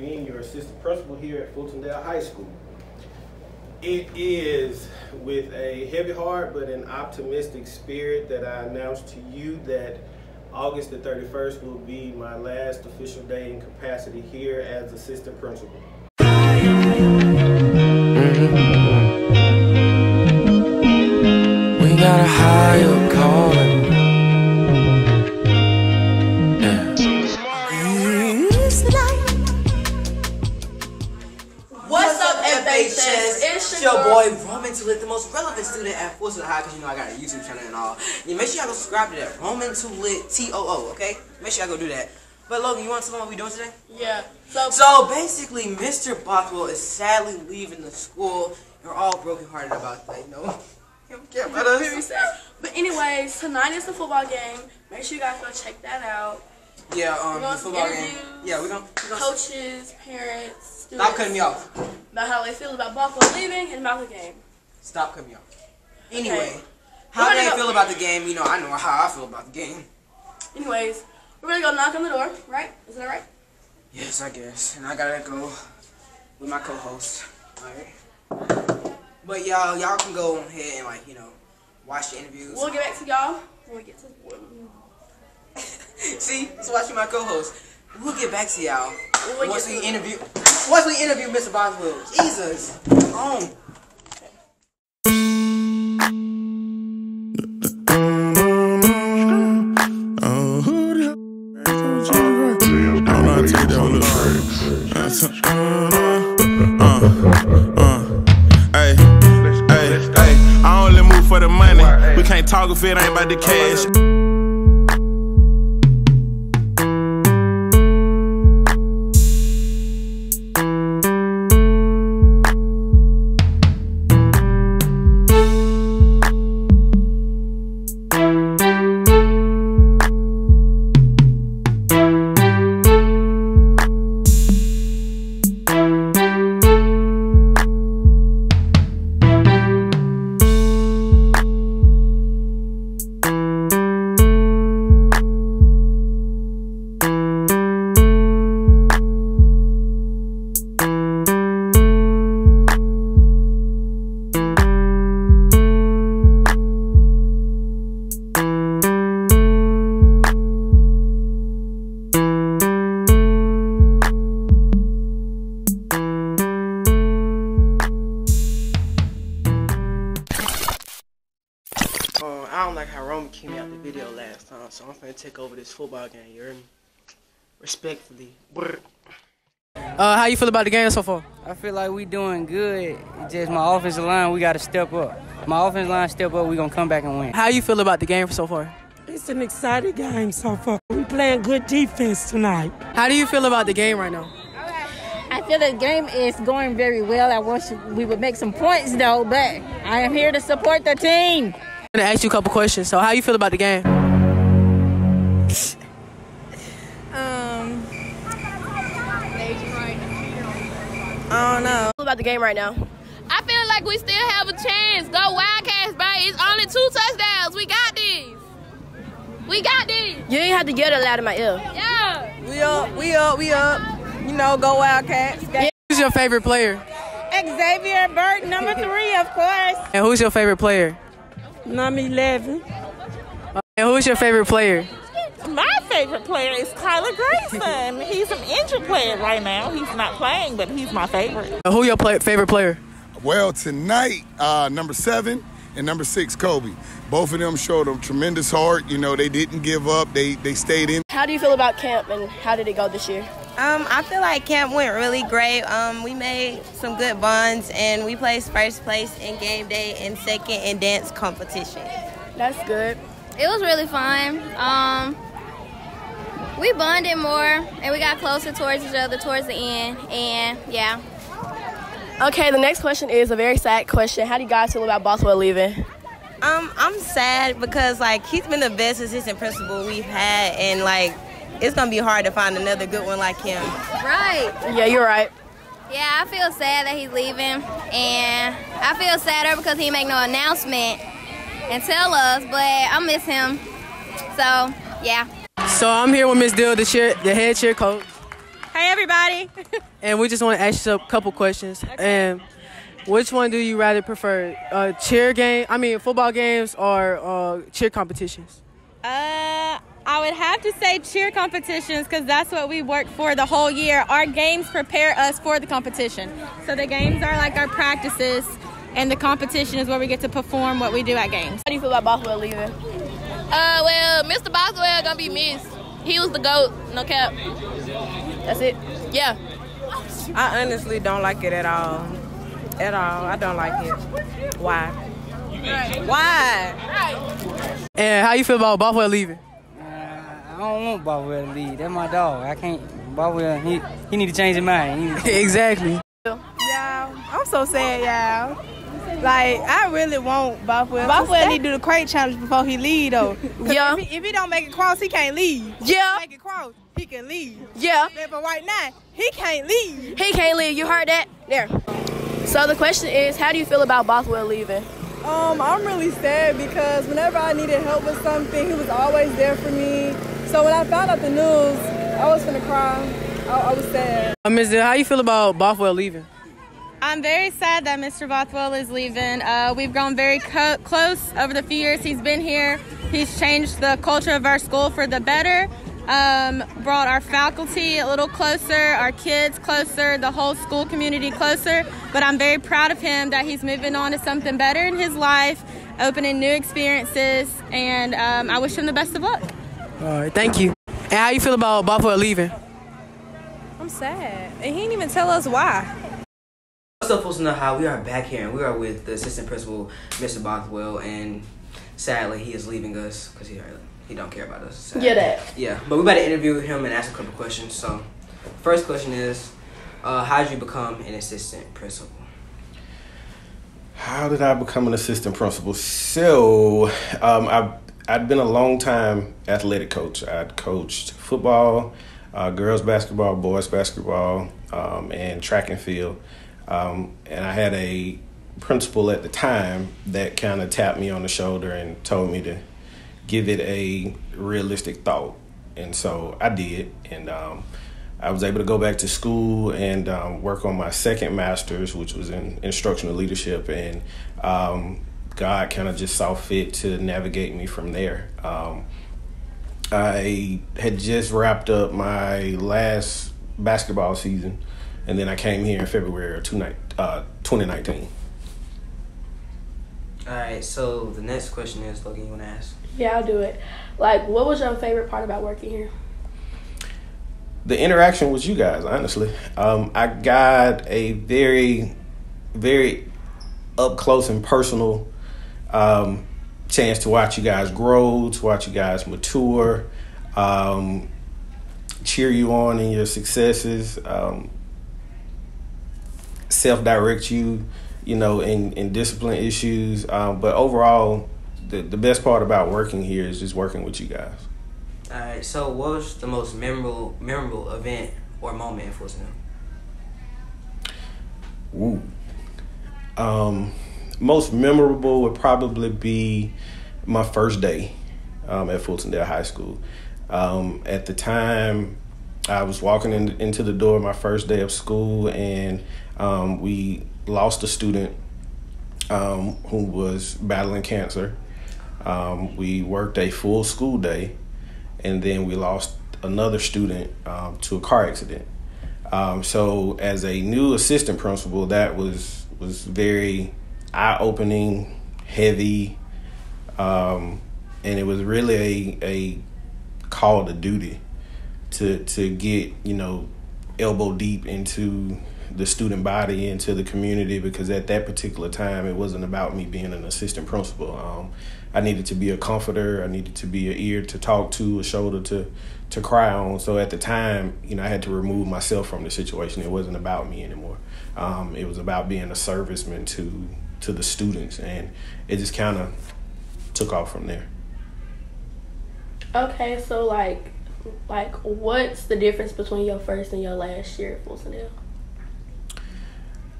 being your assistant principal here at Fultondale High School. It is with a heavy heart but an optimistic spirit that I announce to you that August the 31st will be my last official day in capacity here as assistant principal. Mm-hmm. We got a boy Roman Tulit, the most relevant student at Fulton High, because you know I got a YouTube channel and all. Yeah, make sure y'all go subscribe to that. Roman Tulit T O O, okay? Make sure y'all go do that. But Logan, you want to tell them what we doing today? Yeah. So, So basically, Mr. Bothwell is sadly leaving the school. We're all brokenhearted about that, you know. Care about us. But anyways, tonight is the football game. Make sure you guys go check that out. Yeah, um, We're the football game. Yeah, we're gonna, we gonna Coaches, parents, students. stop cutting me off. About how they feel about Buffalo leaving and about the game. Stop coming up. Anyway, Okay. how do they feel about the game? You know, I know how I feel about the game. Anyways, we're gonna go knock on the door, right? Is that right? Yes, I guess. And I gotta go with my co-host. Alright. But y'all, y'all can go ahead and like, you know, watch the interviews. We'll get back to y'all when we get to. See, it's watching my co-host. We'll get back to y'all When we once we interview. Once we interview Mr. Bothwell. Jesus. Come it ain't about the cash. So I'm finna take over this football game. You heard me? Respectfully. Brr. Uh, how you feel about the game so far? I feel like we doing good. It's Just my offensive line, we got to step up. My offensive line step up, we gonna come back and win. How you feel about the game so far? It's an exciting game so far. We playing good defense tonight. How do you feel about the game right now? I feel the game is going very well. I wish we would make some points though, but I am here to support the team. I'm gonna ask you a couple questions. So, how you feel about the game? I don't know. About the game right now. I feel like we still have a chance. Go Wildcats, baby. It's only two touchdowns. We got these. We got these. You ain't have to yell that loud in my ear. Yeah. We up, we up, we up. You know, go Wildcats. Yeah. Who's your favorite player? Xavier Burke, number three, of course. And who's your favorite player? Number 11. And who's your favorite player? My favorite player is Kyler Grayson. he's an injured player right now. He's not playing, but he's my favorite. And who your play- favorite player? Well, tonight, uh, number seven and number six, Kobe. Both of them showed a tremendous heart. You know, they didn't give up. They they stayed in. How do you feel about camp and how did it go this year? Um, I feel like camp went really great. Um, we made some good bonds, and we placed first place in game day and second in dance competition. That's good. It was really fun. Um, we bonded more, and we got closer towards each other towards the end. And yeah, Okay, the next question is a very sad question. How do you guys feel about Bothwell leaving? Um, I'm sad because like he's been the best assistant principal we've had, and like it's gonna be hard to find another good one like him. Right. Yeah, you're right. Yeah, I feel sad that he's leaving, and I feel sadder because he make no announcement and tell us. But I miss him. So yeah. So I'm here with Miss Dill, the cheer, the head cheer coach. Hey, everybody. and we just want to ask you a couple questions. And which one do you rather prefer, uh, cheer game? I mean, football games or uh, cheer competitions? Uh, I would have to say cheer competitions because that's what we work for the whole year. Our games prepare us for the competition. So the games are like our practices, and the competition is where we get to perform what we do at games. How do you feel about Bothwell leaving? Uh, well, Mr. Bothwell gonna be missed. He was the goat, no cap. That's it. Yeah. I honestly don't like it at all. At all, I don't like it. Why? Why? And how you feel about Bothwell leaving? I don't want Bothwell to leave. That's my dog. I can't. Bothwell, he he need to change his mind. exactly. Yeah, I'm so sad, y'all. Like, I really want Bothwell. Bothwell need to do the crate challenge before he leave, though. Yeah. If he, if he don't make it cross, he can't leave. Yeah. Make it cross, he can leave. Yeah. But, but right now, he can't leave. He can't leave. You heard that? There. So the question is, how do you feel about Bothwell leaving? Um, I'm really sad because whenever I needed help with something, he was always there for me. So when I found out the news, I was gonna cry. I, I was sad. Uh, Ms. Dill, how you feel about Bothwell leaving? I'm very sad that Mr. Bothwell is leaving. Uh, we've grown very co- close over the few years he's been here. He's changed the culture of our school for the better, um, brought our faculty a little closer, our kids closer, the whole school community closer. But I'm very proud of him that he's moving on to something better in his life, opening new experiences, and um, I wish him the best of luck. All right, thank you. And how you feel about Bothwell leaving? I'm sad, and he didn't even tell us why. What's up, folks? Know how we are back here, and we are with the assistant principal, Mr. Bothwell, and sadly, he is leaving us because he he don't care about us. sadly. Yeah, that. Yeah, but we about to interview him and ask a couple questions. So, first question is, uh, how did you become an assistant principal? How did I become an assistant principal? So, um, I've I'd been a long time athletic coach. I'd coached football, uh, girls basketball, boys basketball, um, and track and field. Um, and I had a principal at the time that kind of tapped me on the shoulder and told me to give it a realistic thought. And so I did, and um, I was able to go back to school and um, work on my second master's, which was in instructional leadership. And um, God kind of just saw fit to navigate me from there. Um, I had just wrapped up my last basketball season, and then I came here in February of two ni- uh, 2019. All right. So the next question is, Logan, you want to ask? Yeah, I'll do it. Like, what was your favorite part about working here? the interaction with you guys, honestly. Um, I got a very, very up close and personal um, chance to watch you guys grow, to watch you guys mature, um, cheer you on in your successes, um, self direct you, you know, in, in discipline issues. Um, but overall, the, the best part about working here is just working with you guys. All right. So, what was the most memorable memorable event or moment in Fulton? Ooh. Um, most memorable would probably be my first day um, at Fultondale High School. Um, at the time, I was walking in, into the door my first day of school, and um, we lost a student um, who was battling cancer. Um, we worked a full school day, and then we lost another student um, to a car accident. Um, so, as a new assistant principal, that was was very eye opening, heavy, um, and it was really a a call to duty to to get you know elbow deep into the student body into the community because at that particular time it wasn't about me being an assistant principal. Um, I needed to be a comforter. I needed to be an ear to talk to, a shoulder to to cry on. So at the time, you know, I had to remove myself from the situation. It wasn't about me anymore. Um, it was about being a serviceman to to the students, and it just kind of took off from there. Okay, so like, like, what's the difference between your first and your last year at Fultondale?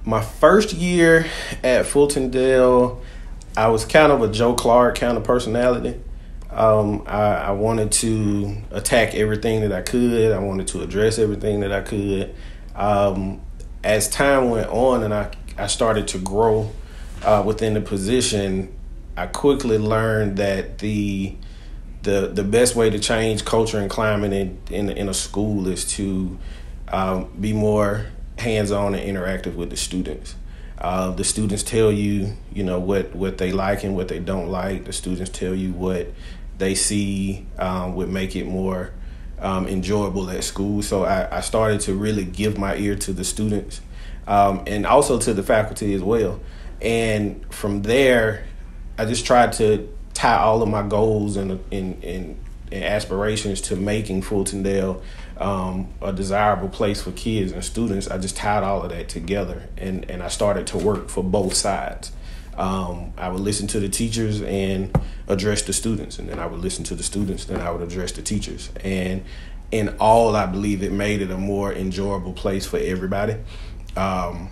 my first year at Fultondale, I was kind of a Joe Clark kind of personality. Um, I, I wanted to attack everything that I could. I wanted to address everything that I could. Um, as time went on and I, I started to grow uh, within the position, I quickly learned that the the the best way to change culture and climate in in, in a school is to um, be more hands on and interactive with the students. Uh, the students tell you, you know, what, what they like and what they don't like. The students tell you what they see um, would make it more um, enjoyable at school. So I, I, started to really give my ear to the students um, and also to the faculty as well. And from there, I just tried to tie all of my goals and, and, and, and aspirations to making Fultondale um, a desirable place for kids and students. I just tied all of that together and, and I started to work for both sides. Um, I would listen to the teachers and address the students, and then I would listen to the students, then I would address the teachers. And in all, I believe it made it a more enjoyable place for everybody. Um,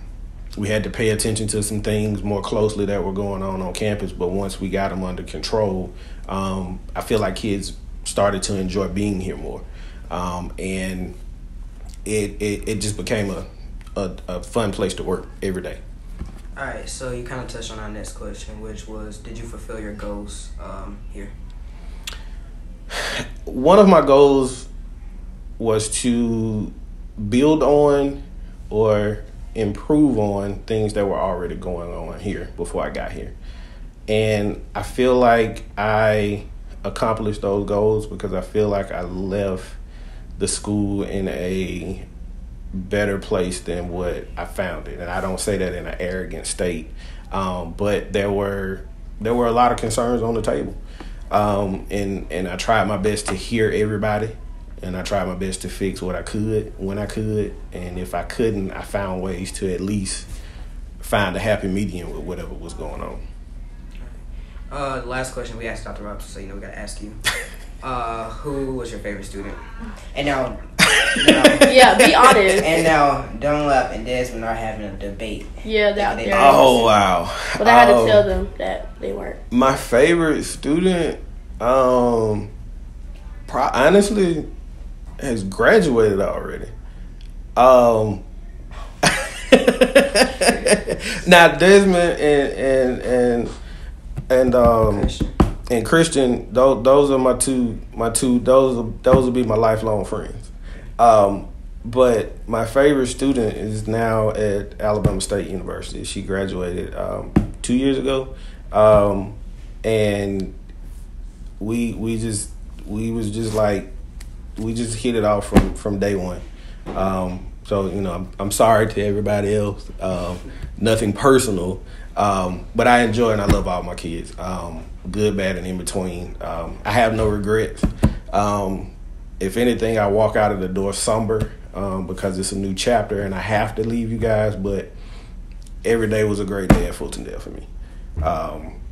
we had to pay attention to some things more closely that were going on on campus, but once we got them under control, um, I feel like kids started to enjoy being here more um, and it, it it just became a, a, a fun place to work every day. All right, so you kind of touched on our next question, which was, did you fulfill your goals um, here? One of my goals was to build on or improve on things that were already going on here before I got here. And I feel like I accomplished those goals because I feel like I left the school in a better place than what I found it. And I don't say that in an arrogant state. Um, but there were there were a lot of concerns on the table. Um, and and I tried my best to hear everybody and I tried my best to fix what I could when I could. And if I couldn't, I found ways to at least find a happy medium with whatever was going on. Uh, the last question we asked Dr. Robinson, so you know we gotta ask you. Uh, who was your favorite student? And now, now yeah, be honest. And now Dunlap and Desmond are having a debate. Yeah, that they, Oh wow! But I had um, to tell them that they weren't. My favorite student, um, pro- honestly, has graduated already. Um. now Desmond and and and and um and Christian, those those are my two my two those are, those will be my lifelong friends. Um, but my favorite student is now at Alabama State University. She graduated um, two years ago, um, and we we just we was just like we just hit it off from from day one. Um, so you know, I'm, I'm sorry to everybody else. Um, nothing personal, um, but I enjoy and I love all my kids. Um, good, bad, and in between. Um, I have no regrets. Um, if anything, I walk out of the door somber because it's a new chapter and I have to leave you guys. But every day was a great day at Fulton Fultondale for me.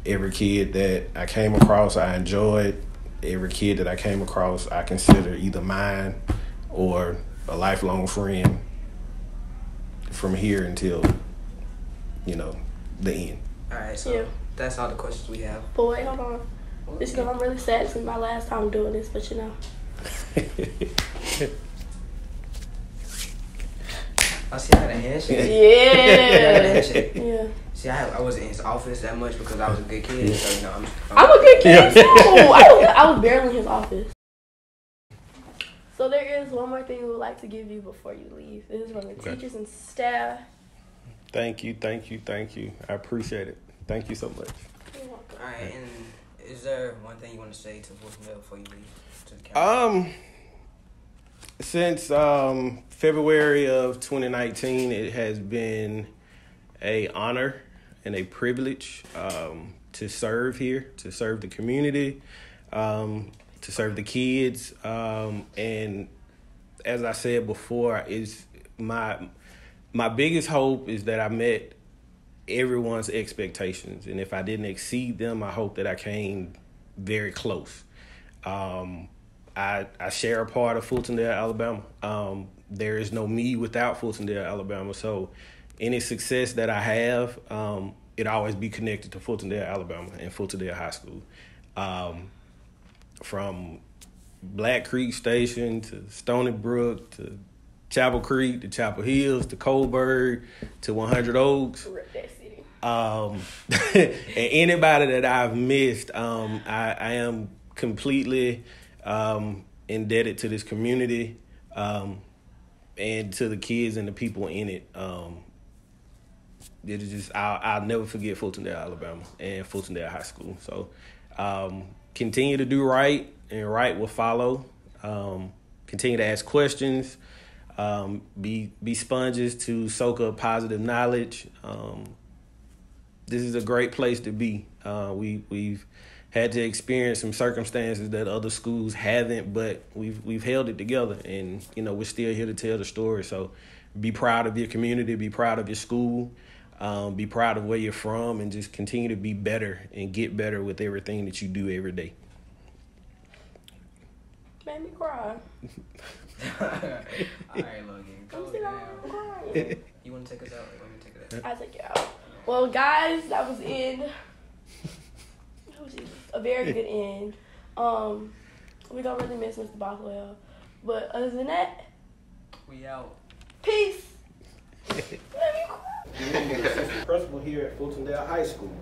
Every kid that I came across, I enjoyed. Every kid that I came across, I consider either mine or a lifelong friend from here until you know the end. All right, so yeah. that's all the questions we have. But wait, hold on. This you know, I'm really sad. This is my last time doing this, but you know. I see, how had a handshake. Yeah. yeah. See, I, I wasn't in his office that much because I was a good kid. So, you know, I'm, I'm, I'm a good kid, too. I was, I was barely in his office. So there is one more thing we would like to give you before you leave. This is from the okay. teachers and staff. Thank you, thank you, thank you. I appreciate it. Thank you so much. All right, and is there one thing you want to say to Fultondale before you leave? To the Um, since um, February of 2019, it has been a honor and a privilege um, to serve here, to serve the community, um, to serve the kids, um, and as I said before, is my my biggest hope is that I met everyone's expectations, and if I didn't exceed them, I hope that I came very close. Um, I I share a part of Fultondale, Alabama. Um, there is no me without Fultondale, Alabama. So, any success that I have, um, it always be connected to Fultondale, Alabama, and Fultondale High School. Um, from Black Creek Station to Stony Brook to Chapel Creek to Chapel Hills to Coburg to 100 Oaks. Um, and anybody that I've missed, um, I, I am completely um, indebted to this community um, and to the kids and the people in it. Um, it is just I'll, I'll never forget Fultondale, Alabama, and Fultondale High School. So um, continue to do right, and right will follow. Um, continue to ask questions. Um, be be sponges to soak up positive knowledge. Um, this is a great place to be. Uh, we we've had to experience some circumstances that other schools haven't, but we've we've held it together, and you know we're still here to tell the story. So, be proud of your community, be proud of your school, um, be proud of where you're from, and just continue to be better and get better with everything that you do every day. Made me cry. All right, Logan, go down. You want to take us out? Or let me take it out? I take it out. Well, guys, that was in. That was a very good end. Um, we don't really miss Mr. Bothwell, but other than that, We out. peace. principal here at Fultondale High School.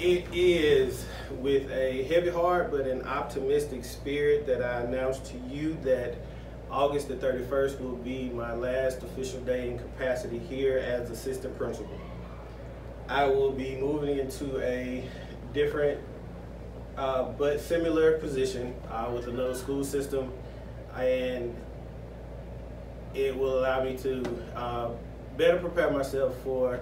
It is with a heavy heart but an optimistic spirit that I announce to you that August the 31st will be my last official day in capacity here as assistant principal. I will be moving into a different uh, but similar position uh, with another school system and it will allow me to uh, better prepare myself for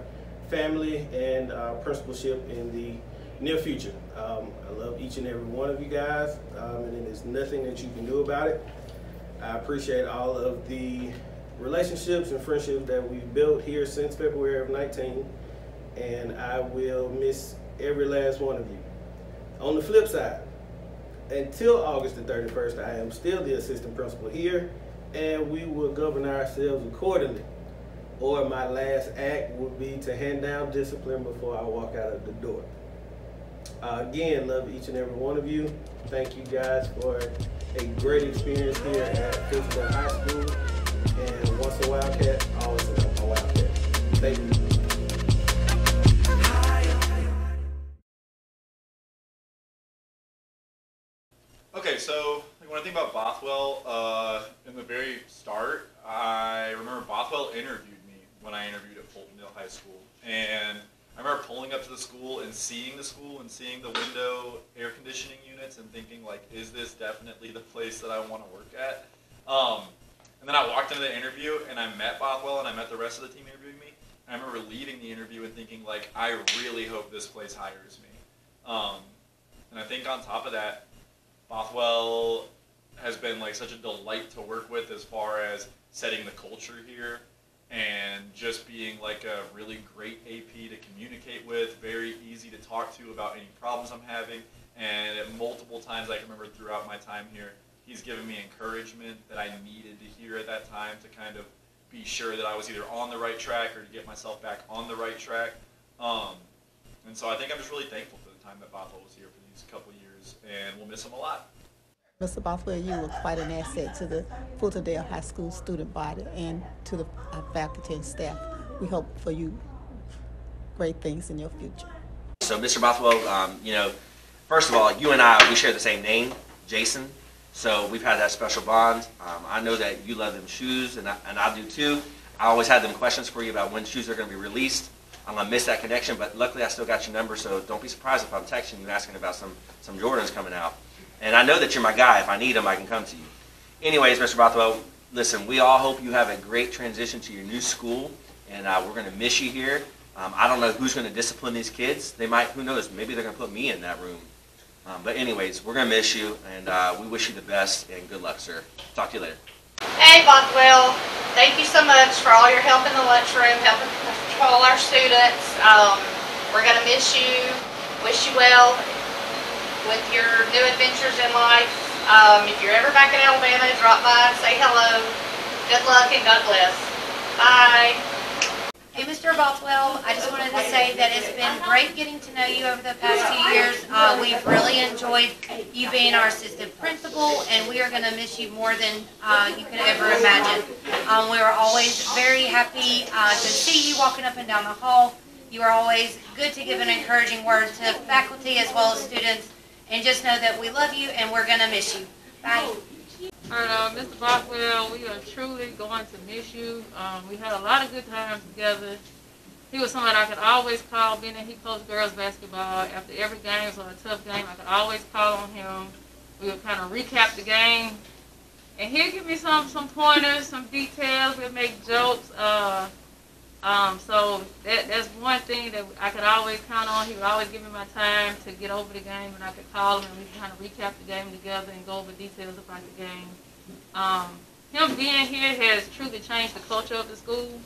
family and uh, principalship in the near future. Um, I love each and every one of you guys, um, and there's nothing that you can do about it. I appreciate all of the relationships and friendships that we've built here since February of 19, and I will miss every last one of you. On the flip side, until August the 31st, I am still the assistant principal here, and we will govern ourselves accordingly. Or my last act would be to hand down discipline before I walk out of the door. Uh, again, love each and every one of you. Thank you guys for a great experience here at Fisher High School. And once a Wildcat, always a Wildcat. Thank you. So like, when I think about Bothwell, uh, in the very start, I remember Bothwell interviewed me when I interviewed at Fultondale High School, and I remember pulling up to the school and seeing the school and seeing the window air conditioning units and thinking like, is this definitely the place that I want to work at? Um, and then I walked into the interview and I met Bothwell and I met the rest of the team interviewing me. And I remember leaving the interview and thinking like, I really hope this place hires me. Um, and I think on top of that, Bothwell has been like such a delight to work with as far as setting the culture here and just being like a really great AP to communicate with, very easy to talk to about any problems I'm having. And at multiple times I can remember throughout my time here, he's given me encouragement that I needed to hear at that time to kind of be sure that I was either on the right track or to get myself back on the right track. Um, and so I think I'm just really thankful for the time that Bothwell was here for these couple years, and we'll miss him a lot. Mr. Bothwell, you were quite an asset to the Fultondale High School student body and to the uh, faculty and staff. We hope for you great things in your future. So, Mr. Bothwell, um, you know, first of all, you and I, we share the same name, Jason. So we've had that special bond. Um, I know that you love them shoes, and I, and I do too. I always had them questions for you about when shoes are going to be released. I'm to miss that connection, but luckily I still got your number, so don't be surprised if I'm texting you asking about some, some Jordans coming out. And I know that you're my guy. If I need them, I can come to you. Anyways, Mr. Bothwell, listen, we all hope you have a great transition to your new school, and uh, we're to miss you here. Um, I don't know who's to discipline these kids. They might, who knows, maybe they're to put me in that room. Um, but anyways, we're to miss you, and uh, we wish you the best, and good luck, sir. Talk to you later. Hey, Bothwell. Thank you so much for all your help in the lunchroom, helping control our students. Um, we're going to miss you. Wish you well with your new adventures in life. Um, if you're ever back in Alabama, drop by and say hello. Good luck and God bless. Bye. Hey, Mr. Bothwell, I just wanted to say that it's been great getting to know you over the past few years. Uh, we've really enjoyed you being our assistant principal, and we are going to miss you more than uh, you could ever imagine. Um, we are always very happy uh, to see you walking up and down the hall. You are always good to give an encouraging word to faculty as well as students, and just know that we love you and we're going to miss you. Bye. Uh, Mr. Bothwell, we are truly going to miss you. Um, we had a lot of good times together. He was someone I could always call, being that he coached girls basketball. After every game it was a tough game, I could always call on him. We would kind of recap the game. And he'd give me some, some pointers, some details. We'd make jokes. Uh, um, so that, that's one thing that I could always count on. He would always give me my time to get over the game, and I could call him and we kind of recap the game together and go over details about the game. Um, him being here has truly changed the culture of the school.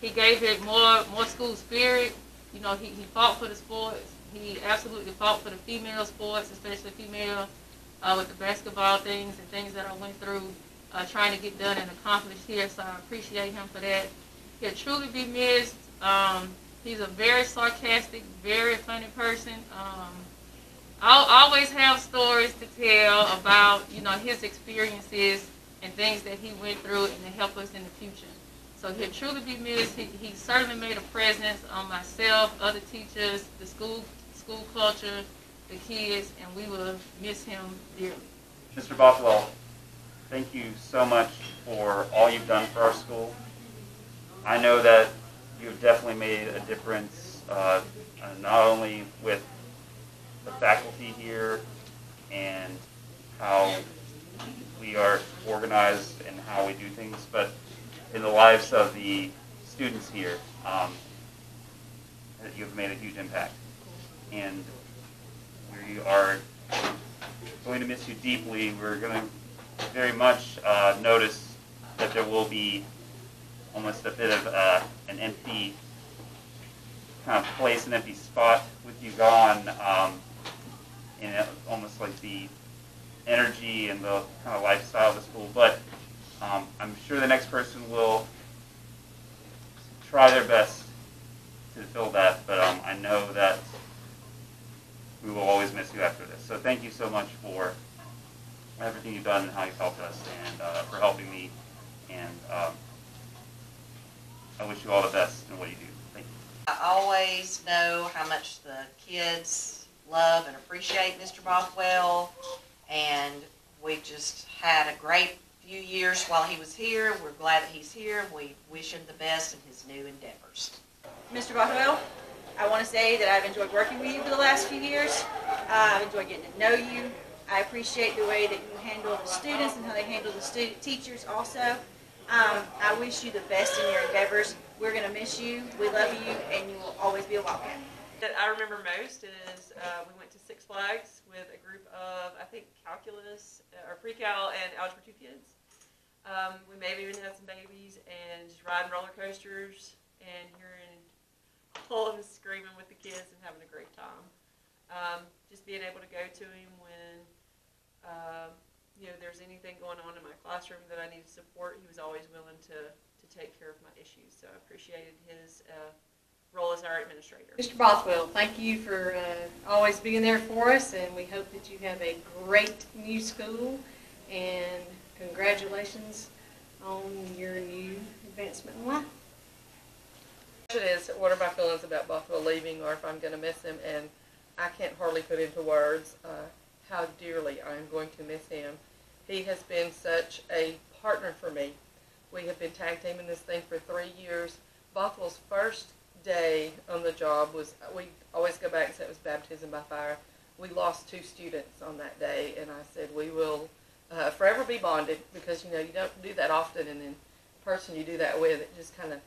He gave it more more school spirit. You know, he, he fought for the sports. He absolutely fought for the female sports, especially female, uh, with the basketball things and things that I went through uh, trying to get done and accomplished here. So I appreciate him for that. He'll truly be missed. Um, he's a very sarcastic, very funny person. Um, I'll always have stories to tell about, you know, his experiences and things that he went through and to help us in the future. So he'll truly be missed. He, he certainly made a presence on myself, other teachers, the school, school culture, the kids, and we will miss him dearly. Mr. Bothwell, thank you so much for all you've done for our school. I know that you've definitely made a difference, uh, not only with the faculty here and how we are organized and how we do things, but in the lives of the students here, um, you've made a huge impact. And we are going to miss you deeply. We're going to very much uh, notice that there will be almost a bit of uh, an empty kind of place, an empty spot with you gone, um, and almost like the energy and the kind of lifestyle of the school. But um, I'm sure the next person will try their best to fill that, but um, I know that we will always miss you after this. So thank you so much for everything you've done and how you've helped us and uh, for helping me. And um, I wish you all the best in what you do. Thank you. I always know how much the kids love and appreciate Mr. Bothwell, and we just had a great few years while he was here. We're glad that he's here. We wish him the best in his new endeavors. Mr. Bothwell, I want to say that I've enjoyed working with you for the last few years. Uh, I've enjoyed getting to know you. I appreciate the way that you handle the students and how they handle the student teachers also. Um, I wish you the best in your endeavors. We're going to miss you. We love you, and you will always be a Wildcat. That I remember most is uh, we went to Six Flags with a group of, I think, calculus uh, or pre-cal and algebra 2 kids. Um, we maybe even had some babies and just riding roller coasters and hearing all of us screaming with the kids and having a great time. Um, just being able to go to him when uh, you know there's anything going on in my classroom that I needed support, he was always willing to to take care of my issues. So I appreciated his uh, role as our administrator. Mr. Bothwell, thank you for uh, always being there for us, and we hope that you have a great new school. And congratulations on your new advancement in life. question is, what are my feelings about Bothwell leaving or if I'm going to miss him? And I can't hardly put into words uh, how dearly I am going to miss him. He has been such a partner for me. We have been tag teaming this thing for three years. Bothwell's first day on the job was, we always go back and say it was baptism by fire. We lost two students on that day, and I said, we will uh, forever be bonded because, you know, you don't do that often, and then the person you do that with, it just kind of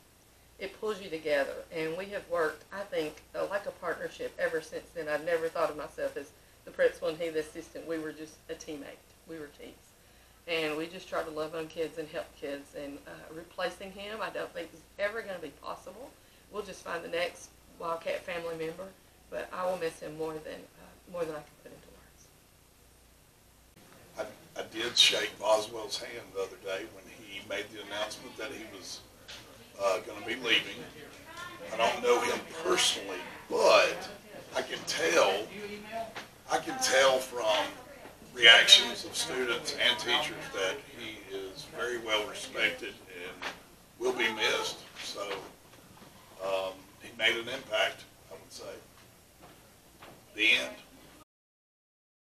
it pulls you together. And we have worked, I think, uh, like a partnership ever since then. I've never thought of myself as the principal and he the assistant. We were just a teammate. We were teams. And we just try to love on kids and help kids. And uh, replacing him, I don't think is ever going to be possible. We'll just find the next Wildcat family member. But I will miss him more than uh, more than I can put into words. I, I did shake Bothwell's hand the other day when he made the announcement that he was uh, going to be leaving. I don't know him personally, but I can tell, I can tell from reactions of students and teachers that he is very well respected and will be missed. So um, he made an impact, I would say. The end.